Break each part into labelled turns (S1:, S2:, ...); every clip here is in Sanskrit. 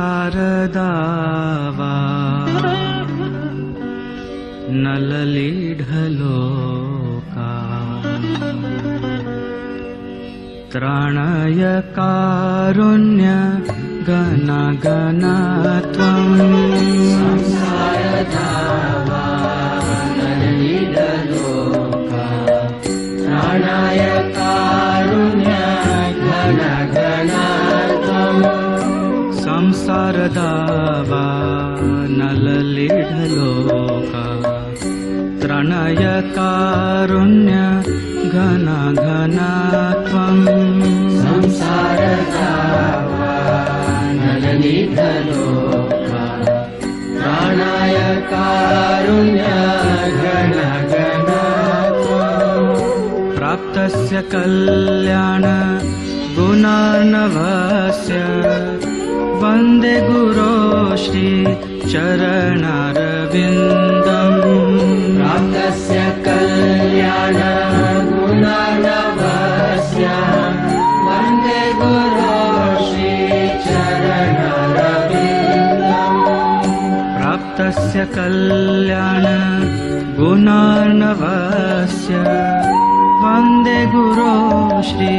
S1: संसारदावा नललीढलोका। त्राणाय कारुण्य गणगणा त्वम्
S2: प्राणाय कारुण्य
S1: संसारदावा नललीढलोका त्राणाय कारुण्य घना घना त्वम् प्राप्तस्य कल्याण गुणार्णवस्य वन्दे गुरो श्री चरणारविन्दम्।
S2: प्राप्तस्य कल्याण गुणानवस्य। वन्दे गुरो श्रीचरणरविन्दम्
S1: प्राप्तस्य कल्याण गुणार्णवस्य वन्दे गुरो श्री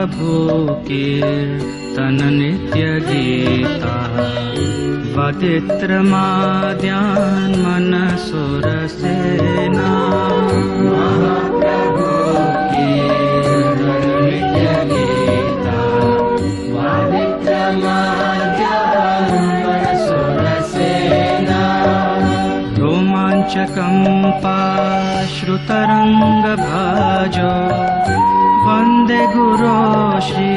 S1: महाप्रभु कीर्तन नित्य गीता रोमाञ्चकम्पाश्रुतरङ्गभाजो वन्दे गुरो श्री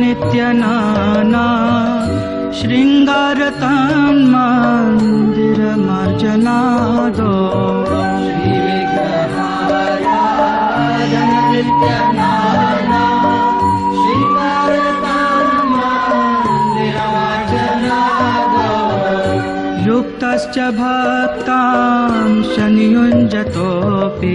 S1: नित्यनाना शृङ्गारतान्मन्दिरमार्जनादो
S2: श्रीकारतान्मन्दिरमार्जनादो
S1: युक्तश्च भक्तां शनियुञ्जतोऽपि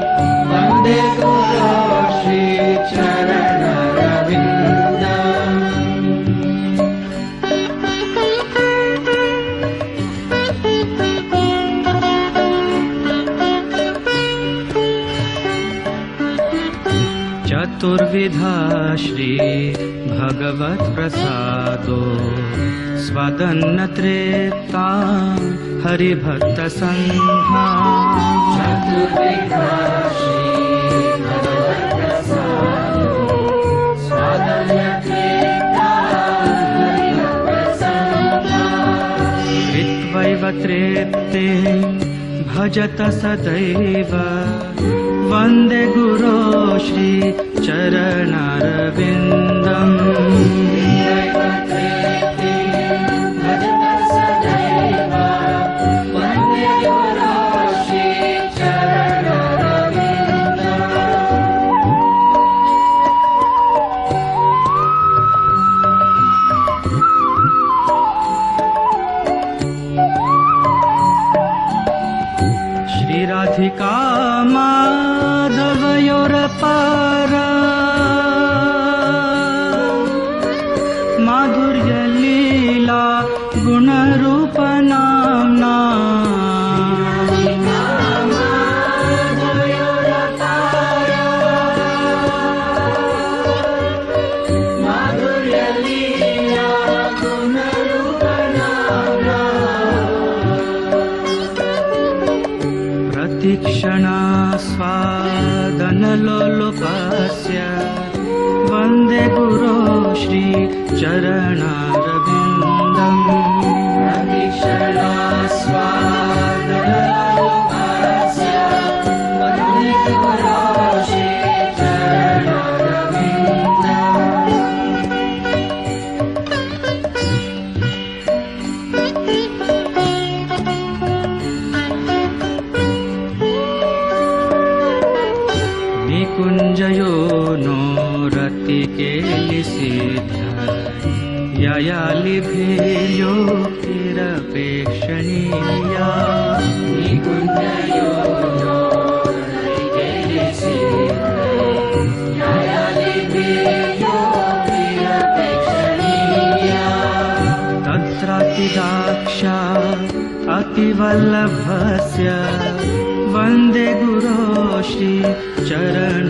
S1: चतुर्विधा श्री भगवत्प्रसादो स्वदन्नतृप्ता हरिभक्तसङ्घा
S2: चतुर्विधा श्रीभगवत्प्रसादो
S1: भजत सदैव। वन्दे गुरो श्री श्रीराधिका माधवयोरपार माधुर्यलीला गुणरूपनाम्ना निकुञ्जयो नो रतिकेलिसिद्ध्य ययालिभिर्योक्तिरपेक्षणीया
S2: निकुञ्जयो नो नैकेलिसि न्यायालिभिर्यो प्रियपेक्षणीया
S1: तत्रातिदाक्षा अतिवल्लभस्य वन्दे गुरो श्रीचरणारविन्दम्